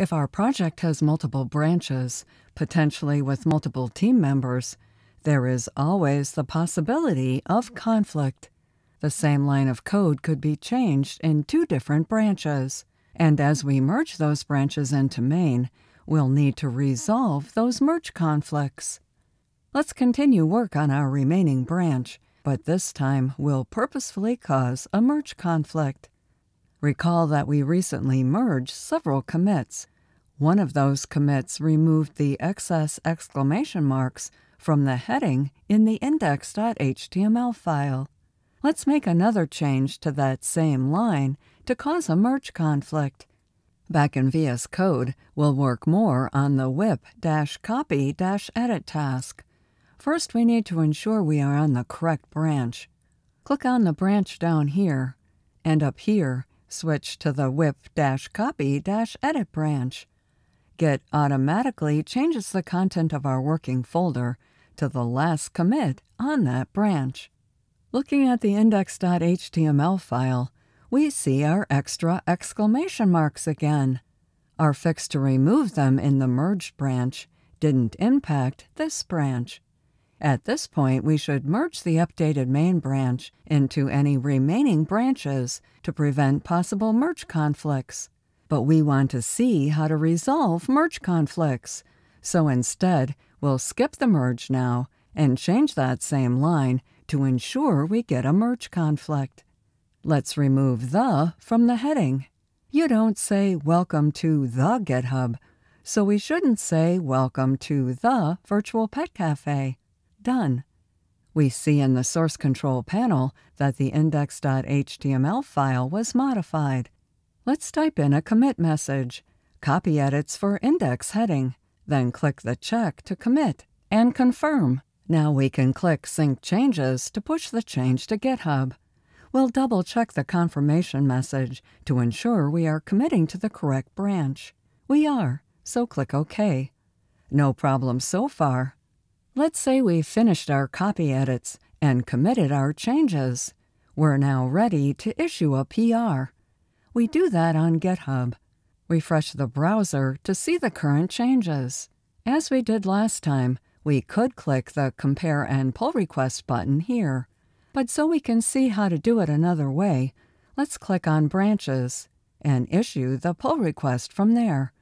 If our project has multiple branches, potentially with multiple team members, there is always the possibility of conflict. The same line of code could be changed in two different branches, and as we merge those branches into main, we'll need to resolve those merge conflicts. Let's continue work on our remaining branch, but this time we'll purposefully cause a merge conflict. Recall that we recently merged several commits. One of those commits removed the excess exclamation marks from the heading in the index.html file. Let's make another change to that same line to cause a merge conflict. Back in VS Code, we'll work more on the whip-copy-edit task. First, we need to ensure we are on the correct branch. Click on the branch down here, and up here, switch to the whip-copy-edit branch. Git automatically changes the content of our working folder to the last commit on that branch. Looking at the index.html file, we see our extra exclamation marks again. Our fix to remove them in the merged branch didn't impact this branch. At this point, we should merge the updated main branch into any remaining branches to prevent possible merge conflicts. But we want to see how to resolve merge conflicts. So instead, we'll skip the merge now and change that same line to ensure we get a merge conflict. Let's remove the from the heading. You don't say welcome to the GitHub, so we shouldn't say welcome to the Virtual Pet Cafe. Done. We see in the source control panel that the index.html file was modified. Let's type in a commit message, copy edits for index heading, then click the check to commit and confirm. Now we can click Sync Changes to push the change to GitHub. We'll double check the confirmation message to ensure we are committing to the correct branch. We are, so click OK. No problem so far. Let's say we finished our copy edits and committed our changes. We're now ready to issue a PR. We do that on GitHub. Refresh the browser to see the current changes. As we did last time, we could click the Compare and Pull Request button here. But so we can see how to do it another way, let's click on Branches and issue the pull request from there.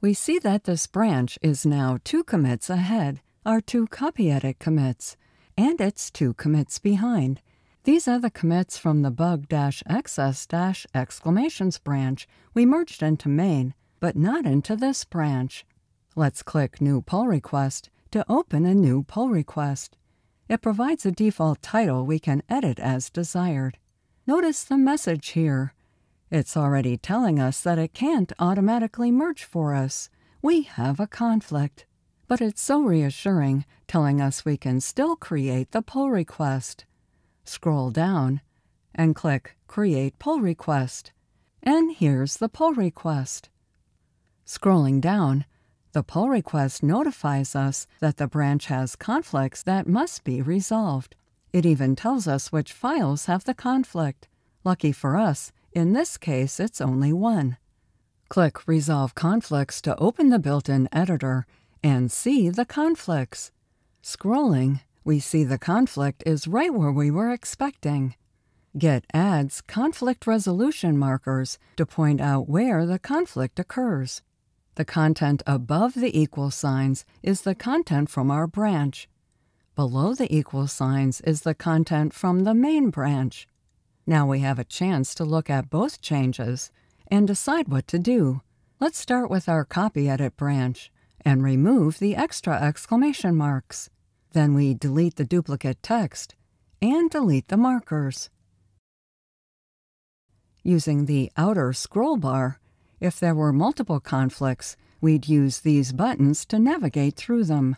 We see that this branch is now two commits ahead, our two copy edit commits, and it's two commits behind. These are the commits from the bug-excess-exclamations branch we merged into main, but not into this branch. Let's click New Pull Request to open a new pull request. It provides a default title we can edit as desired. Notice the message here. It's already telling us that it can't automatically merge for us. We have a conflict. But it's so reassuring, telling us we can still create the pull request scroll down, and click Create Pull Request. And here's the pull request. Scrolling down, the pull request notifies us that the branch has conflicts that must be resolved. It even tells us which files have the conflict. Lucky for us, in this case it's only one. Click Resolve Conflicts to open the built-in editor and see the conflicts. Scrolling, we see the conflict is right where we were expecting. Git adds conflict resolution markers to point out where the conflict occurs. The content above the equal signs is the content from our branch. Below the equal signs is the content from the main branch. Now we have a chance to look at both changes and decide what to do. Let's start with our copy edit branch and remove the extra exclamation marks. Then we delete the duplicate text and delete the markers. Using the outer scroll bar, if there were multiple conflicts, we'd use these buttons to navigate through them.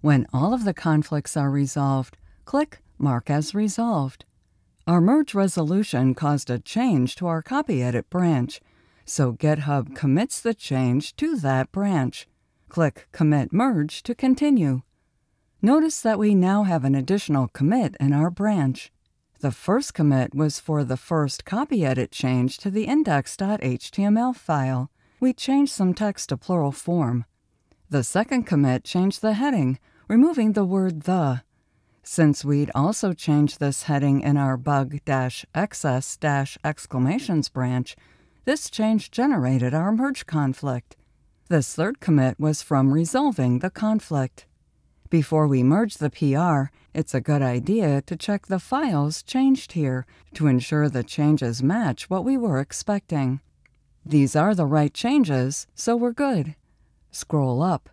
When all of the conflicts are resolved, click Mark as Resolved. Our merge resolution caused a change to our copy edit branch, so GitHub commits the change to that branch. Click Commit Merge to continue. Notice that we now have an additional commit in our branch. The first commit was for the first copy edit change to the index.html file, we changed some text to plural form. The second commit changed the heading, removing the word the. Since we'd also changed this heading in our bug-excess-exclamations branch, this change generated our merge conflict. This third commit was from resolving the conflict. Before we merge the PR, it's a good idea to check the files changed here to ensure the changes match what we were expecting. These are the right changes, so we're good. Scroll up.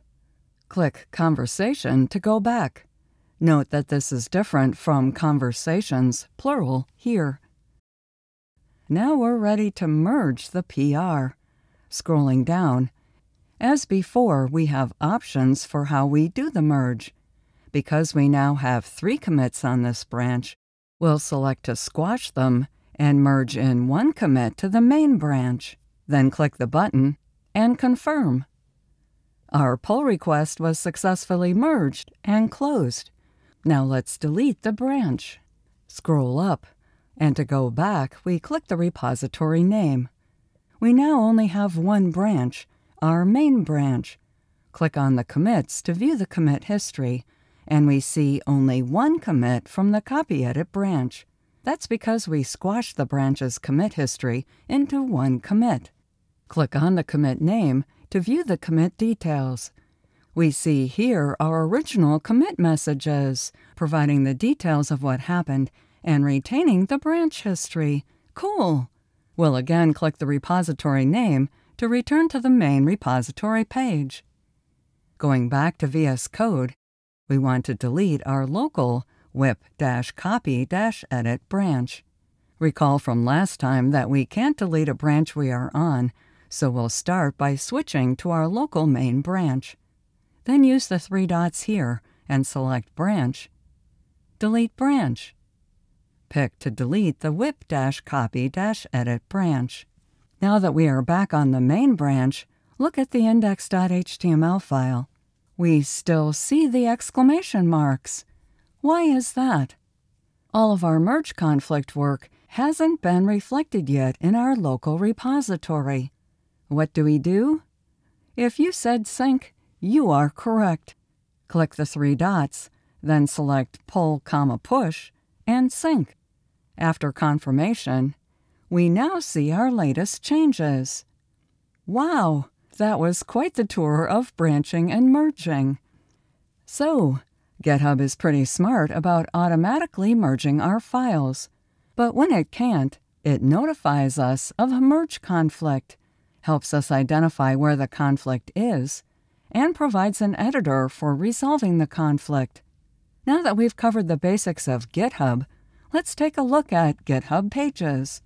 Click Conversation to go back. Note that this is different from Conversations, plural, here. Now we're ready to merge the PR. Scrolling down, as before, we have options for how we do the merge. Because we now have three commits on this branch, we'll select to squash them and merge in one commit to the main branch. Then click the button and confirm. Our pull request was successfully merged and closed. Now let's delete the branch. Scroll up, and to go back, we click the repository name. We now only have one branch, our main branch. Click on the commits to view the commit history, and we see only one commit from the copy edit branch. That's because we squashed the branch's commit history into one commit. Click on the commit name to view the commit details. We see here our original commit messages, providing the details of what happened and retaining the branch history. Cool! We'll again click the repository name to return to the main repository page. Going back to VS Code, we want to delete our local whip-copy-edit branch. Recall from last time that we can't delete a branch we are on, so we'll start by switching to our local main branch. Then use the three dots here and select Branch. Delete Branch. Pick to delete the whip-copy-edit branch. Now that we are back on the main branch, look at the index.html file. We still see the exclamation marks. Why is that? All of our merge conflict work hasn't been reflected yet in our local repository. What do we do? If you said sync, you are correct. Click the three dots, then select pull, comma, push, and sync. After confirmation, we now see our latest changes. Wow, that was quite the tour of branching and merging. So, GitHub is pretty smart about automatically merging our files. But when it can't, it notifies us of a merge conflict, helps us identify where the conflict is, and provides an editor for resolving the conflict. Now that we've covered the basics of GitHub, let's take a look at GitHub Pages.